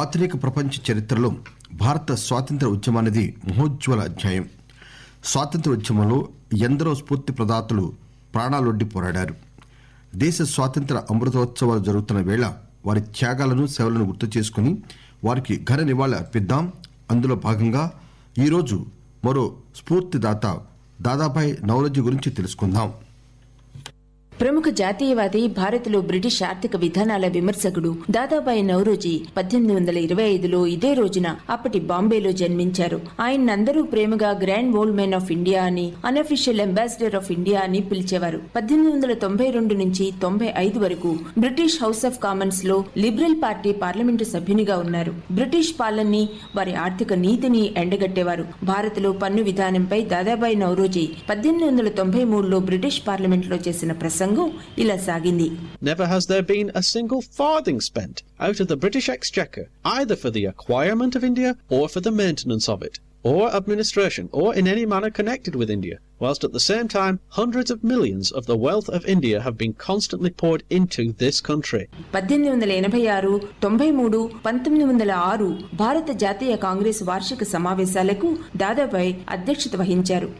ఆధునిక ప్రపంచ చరిత్రలో భారత స్వాతంత్ర ఉద్యమానిది మహోజ్వల అధ్యాయం. స్వాతంత్ర ఉద్యమంలో ఎందరో స్ఫూర్తి ప్రదాతలు ప్రాణాలొడ్డి పోరాడారు. దేశ స్వాతంత్ర అమృతోత్సవాలు జరుగుతున్న వేళ వారి త్యాగాలను సేవలను గుర్తు చేసుకుని వారికి ఘన నివాళి అర్పిద్దాం. అందులో భాగంగా ఈరోజు మరో స్ఫూర్తిదాత దాదాభాయ్ నవరోజీ గురించి తెలుసుకుందాం. ప్రముఖ జాతీయవాది భారత్లో బ్రిటిష్ ఆర్థిక విధానాల విమర్శకుడు దాదాబాయి నౌరోజీ పద్దెనిమిది వందల ఇరవై ఐదులో ఇదే రోజున అప్పటి బాంబేలో జన్మించారు. ఆయన్నందరూ ప్రేమగా grand old man of India అని అన్అఫీషియల్ అంబాసిడర్ ఆఫ్ ఇండియా అని పిలిచేవారు. పద్దెనిమిది వందల తొంభై రెండు నుంచి తొంభై ఐదు వరకు బ్రిటిష్ హౌస్ ఆఫ్ కామన్స్లో లిబరల్ పార్టీ పార్లమెంటు సభ్యునిగా ఉన్నారు. బ్రిటిష్ పాలనని వారి ఆర్థిక నీతిని ఎండగట్టేవారు. భారత్లో పన్ను విధానంపై దాదాబాయి నౌరోజీ పద్దెనిమిది వందల తొంభై మూడులో బ్రిటిష్ పార్లమెంట్లో చేసిన ప్రసంగం ఇలా సాగింది Never has there been a single farthing spent out of the British Exchequer, either for the acquirement of India or for the maintenance of it, or administration, or in any manner connected with India, whilst at the same time hundreds of millions of the wealth of India have been constantly poured into this country. పద్దెనిమిది వందల ఎనభై ఆరు తొంభై మూడు పంతొమ్మిది వందల ఆరు భారత జాతీయ కాంగ్రెస్ వార్షిక సమావేశాలకు దాదాబాయి అధ్యక్షత వహించారు